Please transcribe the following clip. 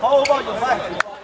Hold on your back.